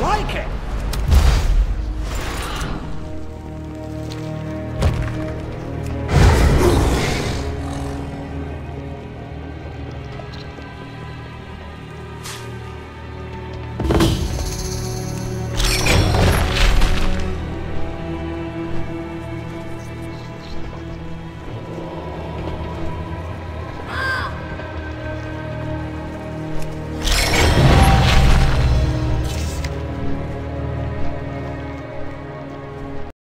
like it.